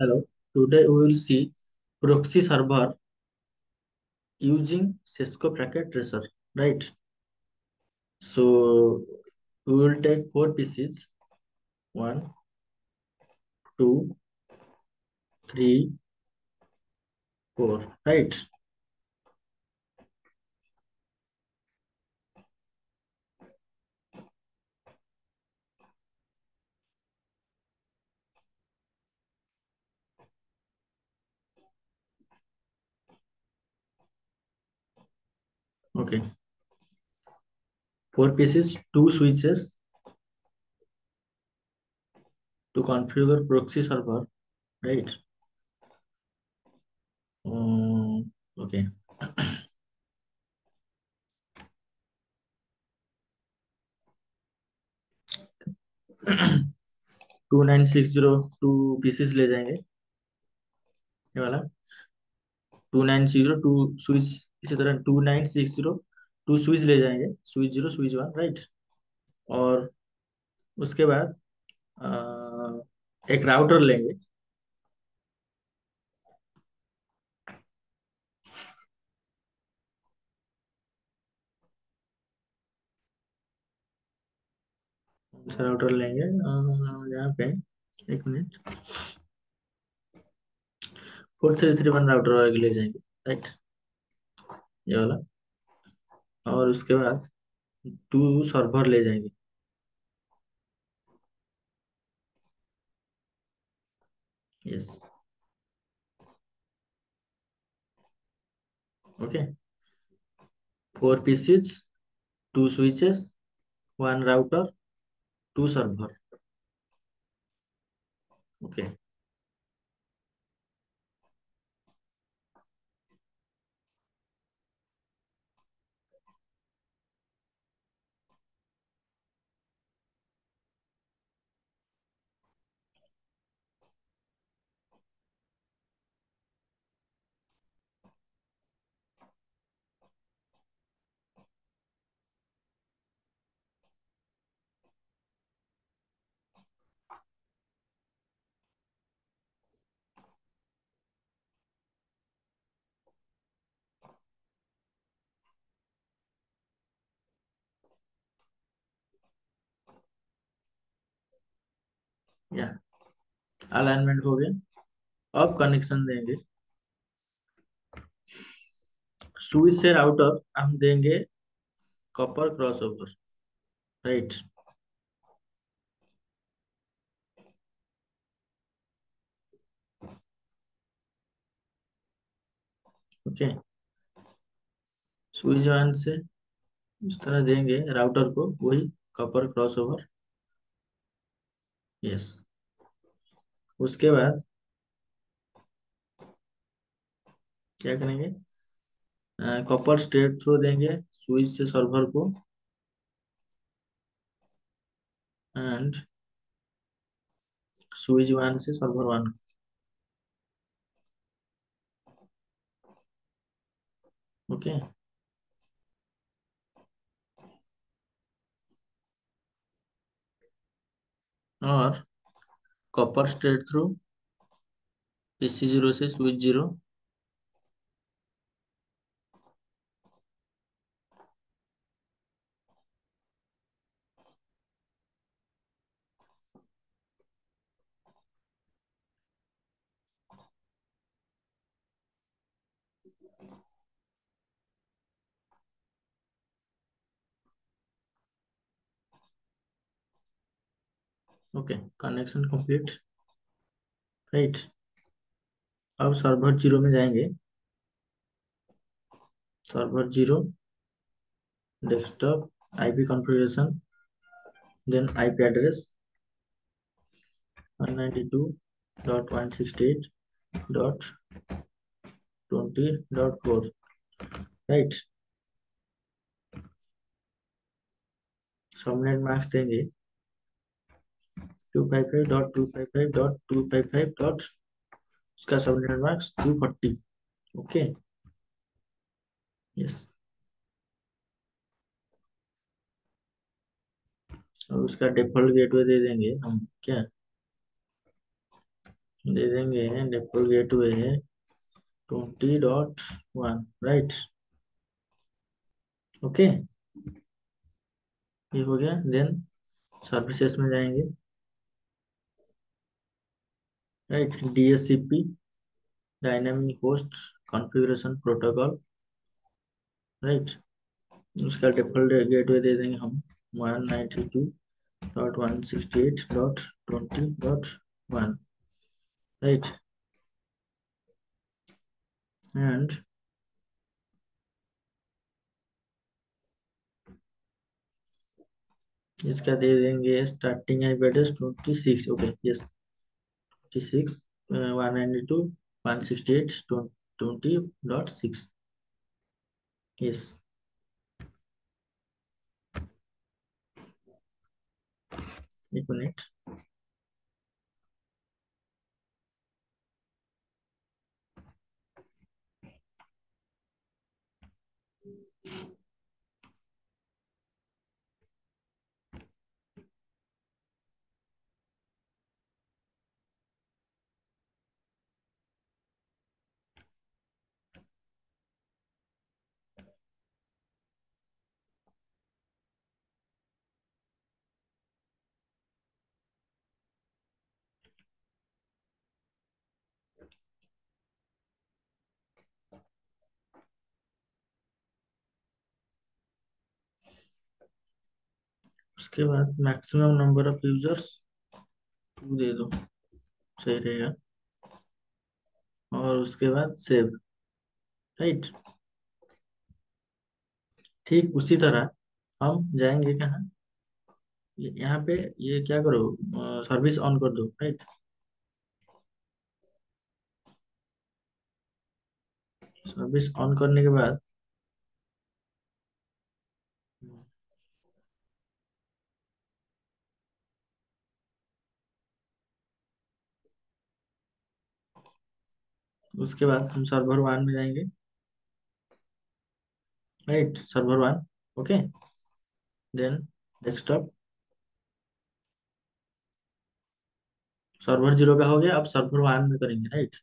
Hello. Today we will see proxy server using Cisco packet tracer. Right. So we will take four pieces. One, two, three, four. Right. Okay. Four pieces, two switches to configure proxy server. Right. Um, okay. Two nine six zero two pieces ले जाएँगे ये वाला two nine six zero two switch इसी तरह two nine six zero, two switch ले जाएँगे, switch zero, switch one, right? और उसके बाद एक राउटर लेंगे। राउटर लेंगे यहाँ पे, एक minute. Four three three one router ले जाएँगे, राइट? ये वाला। और उसके बाद टू सर्वर ले जाएँगे। Yes okay four pieces two switches one router two server okay या अलाइनमेंट हो गया। अब कनेक्शन देंगे। स्विच से राउटर हम देंगे copper crossover right okay switch one से इस तरह देंगे राउटर को, वही कॉपर क्रॉसओवर यस उसके बाद क्या करेंगे? कॉपर स्ट्रेट थ्रू देंगे स्विच से सर्वर को। एंड स्विच वन से सर्वर वन ओके और copper straight through pc0 से switch 0 okay connection complete right अब सर्वर ज़ीरो में जाएँगे। Server zero desktop IP configuration then IP address 192.168.20.4 right subnet mask देंगे। 255.255.255 डॉट उसका सबनेट मार्क्स 240 ओके यस और उसका डिफ़ॉल्ट गेटवे दे देंगे हम, क्या? दे देंगे डेफॉल्ट गेटवे है twenty dot one right okay ये हो गया देन सर्विसेज़ में जाएँगे। Right DSCP dynamic host configuration protocol right उसका डिफ़ॉल्ट गेटवे दे देंगे हम one ninety two dot one sixty eight dot twenty dot one right and इसका दे देंगे starting I bed twenty six okay yes twenty six one ninety two one sixty eight उसके बाद maximum number of users two दे दो। सही रहेगा। और उसके बाद सेव राइट ठीक, उसी तरह हम जाएँगे कहाँ? यहाँ पे ये क्या करो? सर्विस ऑन कर दो राइट सर्विस ऑन करने के बाद उसके बाद हम सर्वर वन में जाएँगे। Right server one okay then desktop server zero का हो गया, अब सर्वर वन में करेंगे right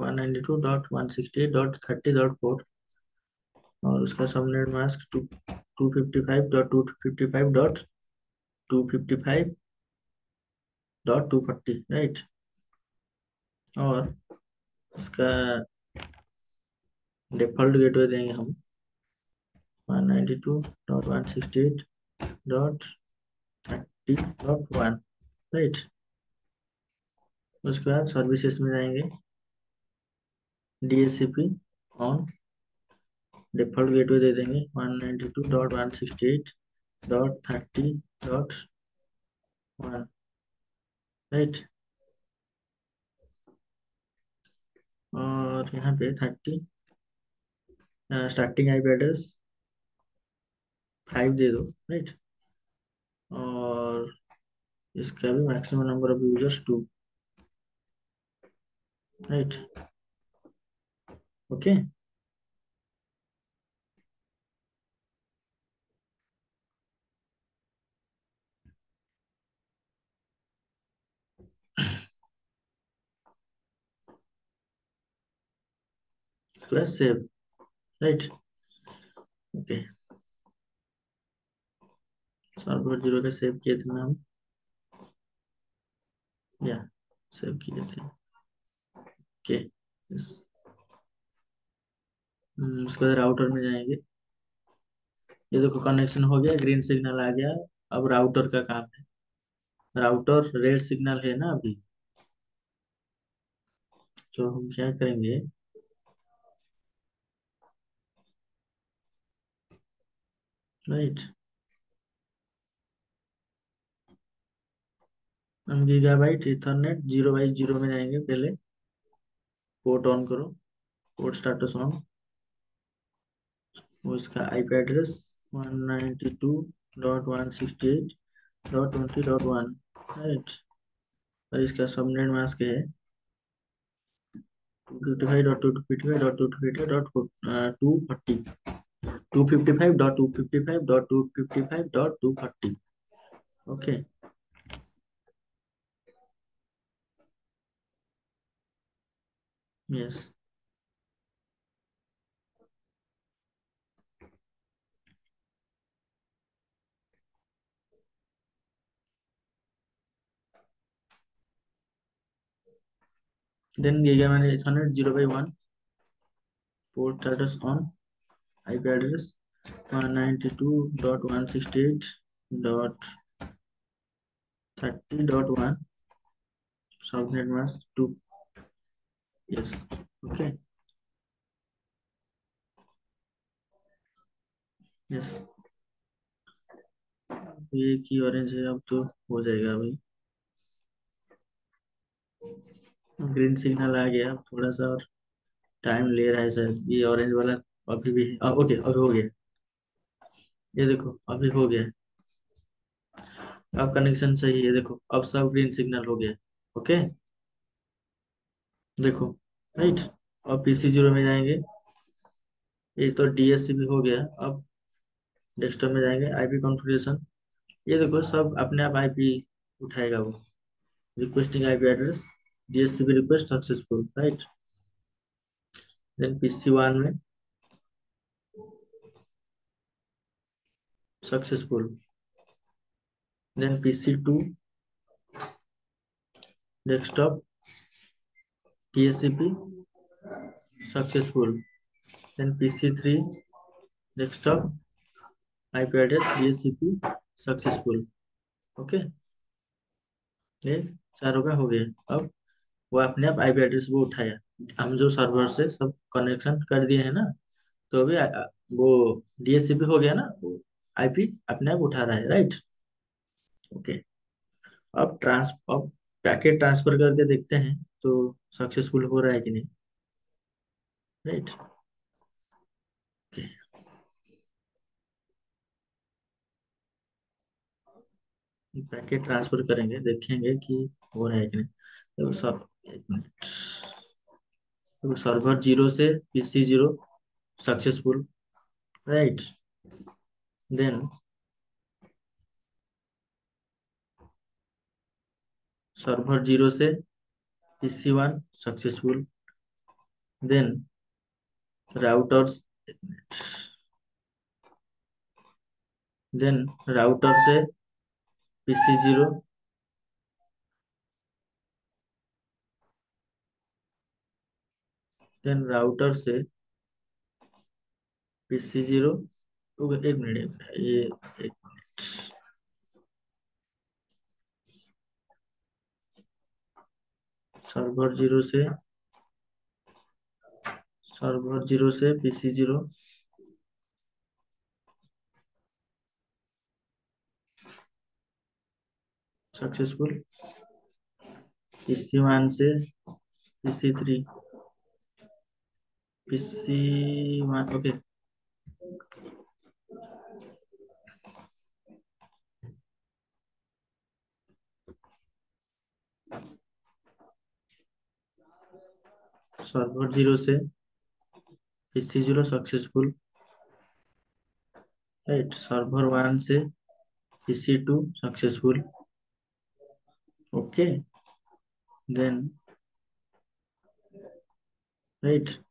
one ninety two dot one sixty eight dot thirty dot four और उसका subnet mask two two fifty five dot two fifty five dot two fifty five dot two forty right और इसका default gateway देंगे हम। One ninety two dot one sixty eight dot thirty dot one right उसके बाद services में जाएँगे। DSCP on default gateway दे देंगे। One ninety two dot one sixty eight dot thirty dot one right और यहाँ पे thirty starting IP address five दे दो। राइट और इसका भी maximum number of users two right okay plus save right okay server zero का save किए थे हम? या सेव किए थे। ओके उसके बाद राउटर में जाएँगे। ये देखो कनेक्शन हो गया ग्रीन सिग्नल आ गया। अब राउटर का काम है। राउटर रेड सिग्नल है ना अभी? तो हम क्या करेंगे? राइट हम gigabyte ethernet zero by zero में जाएँगे पहले। पोर्ट ऑन करो। पोर्ट स्टाटस ऑन उसका IP address one ninety two dot one sixty eight dot twenty dot one right और इसका सबनेट मास्क है। Two fifty five dot two fifty five dot two fifty dot two forty 255.255.255.240 okay. Yes. Then the 100 0 by 1 port status on. IP address 192.168.30.1 subnet mask 2 yes, okay. ये की orange है, अब तो हो जाएगा भाई। ग्रीन सिग्नल आ गया, थोड़ा सा और टाइम ले रहा है शायद। ये ऑरेंज वाला अभी भी है ओके अभी हो गया। ये देखो, अभी हो गया। अब कनेक्शन सही है, देखो, अब सब ग्रीन सिग्नल हो गया ओके देखो राइट अब पीसी ज़ीरो में जाएँगे। ये तो डीएससी भी हो गया, अब डेस्कटॉप में जाएँगे आईपी कॉन्फ़िगरेशन ये देखो, सब अपने आप आईपी उठाएगा वो। Requesting IP address DSCP request successful right then PC one में। Then PC two desktop DSCP successful. Then PC3 desktop IP address DSCP successful. Okay ये चारों का हो गया। अब वो अपने आप आईपी एड्रेस वो उठाया। हम जो सर्वर से सब कनेक्शन कर दिए हैं ना तो अभी वो डीएससीपी हो गया ना आईपी अपने आप उठा रहा है राइट ओके अब ट्रांस, अब पैकेट ट्रांसफ़र करके देखते हैं तो सक्सेसफुल हो रहा है कि नहीं राइट ओके पैकेट ट्रांसफ़र करेंगे, देखेंगे कि हो रहा है कि नहीं। तो सब, एक मिनट। तो सर्वर ज़ीरो से PC zero successful right then server zero से PC one successful then routers then router से पीसी ज़ीरो देन राउटर से पीसी ज़ीरो एक मिनट एक मिनट, ये एक मिनट। सर्वर ज़ीरो से सर्वर ज़ीरो से PC zero successful PC one से PC three PC one okay server zero से PC zero successful right server one से PC two successful okay then then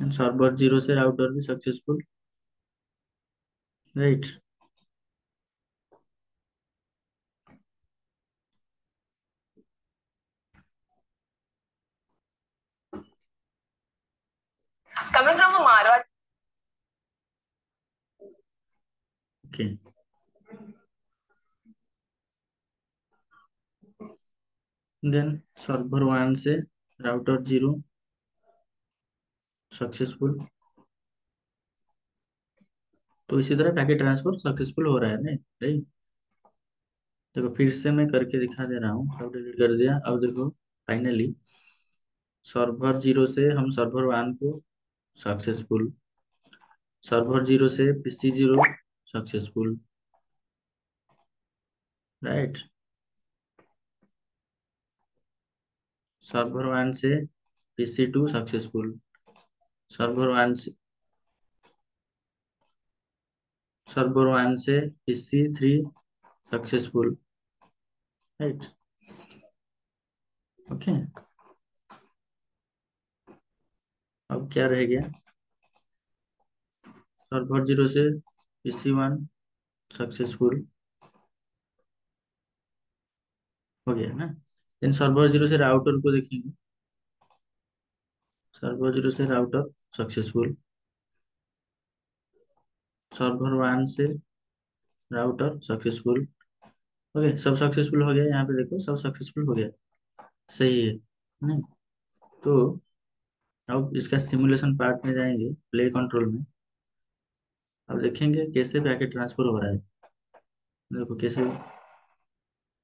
and server 0 से router भी successful right coming from a marwar okay then server one से router zero successful तो इसी तरह packet transfer successful हो रहा है नहीं राइट देखो, फिर से मैं करके दिखा दे रहा हूँ सब डिलीट कर दिया। अब देखो फाइनली सर्वर ज़ीरो से हम सर्वर वन को सक्सेसफुल सर्वर ज़ीरो से PC zero successful right server one से PC two successful server one से सर्वर वन से PC three successful right okay अब क्या रह गया? सर्वर ज़ीरो से पीसी वन सक्सेसफुल हो गया ना? देन सर्वर ज़ीरो से राउटर को देखेंगे। सर्वर ज़ीरो से राउटर सक्सेसफुल सर्वर वन से राउटर सक्सेसफुल ओके सब सक्सेसफुल हो गया यहाँ पे देखो, सब सक्सेसफुल हो गया। सही है नहीं तो अब इसका सिमुलेशन पार्ट में जाएँगे प्ले कंट्रोल में। अब देखेंगे कैसे पैकेट ट्रांसफ़र हो रहा है। देखो कैसे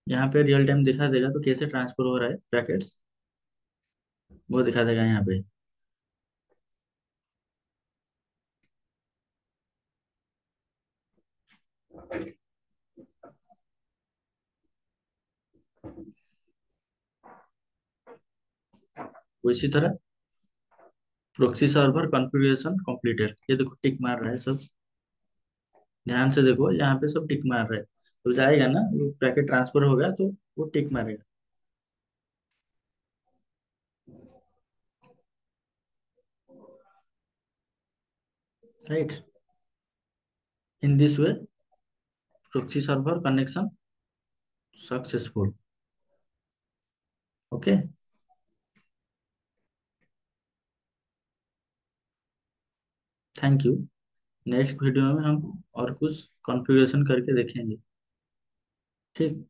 यहाँ पे रियल टाइम दिखा देगा तो कैसे ट्रांसफ़र हो रहा है पैकेट्स वो दिखा देगा यहाँ पे। इसी तरह। प्रोक्सी सर्वर कॉन्फ़िगरेशन कंप्लीटेड ये देखो टिक मार रहा है सब। ध्यान से देखो, यहाँ पे सब टिक मार रहा है। तो जाएगा ना, वो पैकेट ट्रांसफ़र होगा तो वो टिक मारेगा। Right in this way proxy server connection successful. Okay thank you next video में हम और कुछ कॉन्फ़िगरेशन करके देखेंगे। ठीक